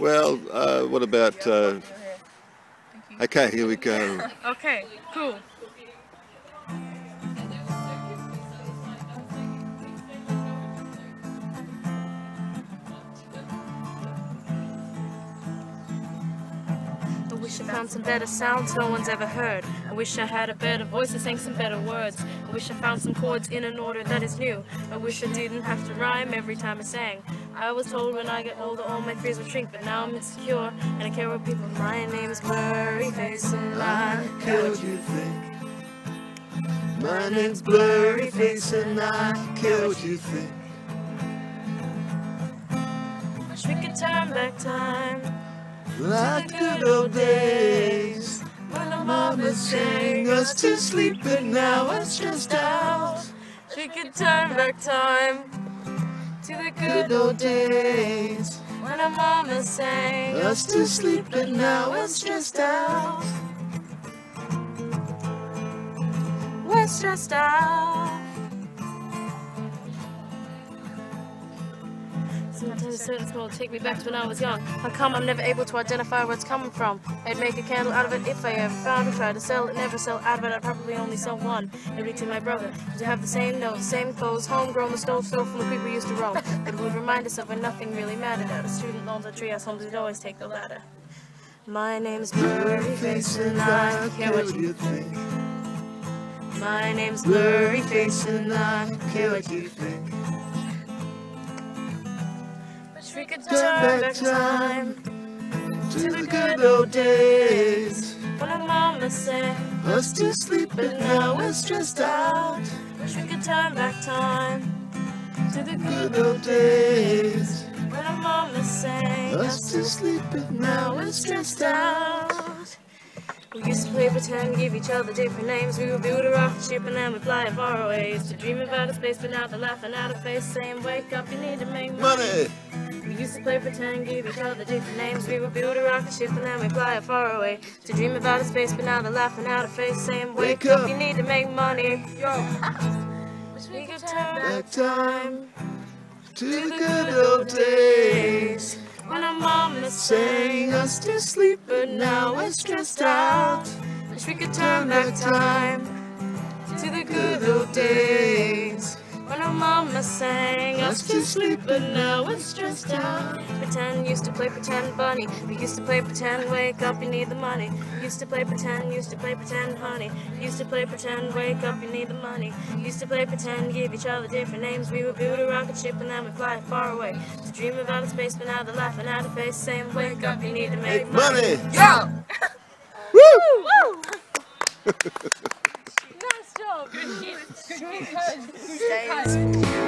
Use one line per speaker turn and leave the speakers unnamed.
Well, uh, what about? Uh, okay, here we go.
Okay, cool. I wish I found some better sounds no one's ever heard. I wish I had a better voice and sang some better words. I wish I found some chords in an order that is new. I wish I didn't have to rhyme every time I sang. I was told when I get older all my fears would shrink, but now I'm insecure and I care what people. My name is Blurry Face and I care what you think.
My name's Blurry Face and I care what you think.
We could turn back time
Like good old days
when the
Mama sang us to sleep, but now I'm stressed out.
We could turn back time to the good
old days
when our mama sang
us to sleep, but now I'm stressed out.
We're stressed out. Sometimes a certain smell take me back to when I was young. How come I'm never able to identify where it's coming from? I'd make a candle out of it if I ever found it. Try to sell it, never sell out of it. I'd probably only sell one. Maybe to my brother. To have the same nose, same clothes, homegrown, the stove stove from the we used to roam. It would remind us of when nothing really mattered. Out of student loans or treehouse homes, we'd always take the ladder. My name's Blurry Face and I care what you
think.
My name's Blurry Face and I
care what you think.
Wish we could
Turn back
time
To the good old days.
when our mama sang.
Us to sleep, but now we're stressed out.
Wish we could turn back time to the
Good old days.
when our mama sang.
Us to sleep, but now we're stressed out.
We used to play pretend, give each other different names. We would build a rocket ship and then we'd fly it far away. Used to dream about a space, but now they're laughing out of face, saying, Wake up, you need to make money.
Money!
We used to play pretend, give each other different names. We would build a rocket ship and then we fly it far away. To dream about a space, but now they're laughing out of face, saying, Wake,
Wake
up,
up.
you need to make money. Yo. Wish we could turn
back time to the good old days.
when our mama sang.
Sang us to sleep, but now we're stressed out.
Wish we could turn back time to the good old days when our mama sang us to sleep, but now we're stressed out. Pretend used to play pretend bunny. We used to play pretend wake up, you need the money. Used to play pretend, used to play pretend honey. Used to play pretend wake up, you need the money. Used to play pretend, give each other different names. We would build a rocket ship and then we fly far away. To dream of outer space, but now they're laughing at our face, saying wake up, you need to make
Money!
Yo!
Woo!
Nice job. Good shit. Good shit.
Guys.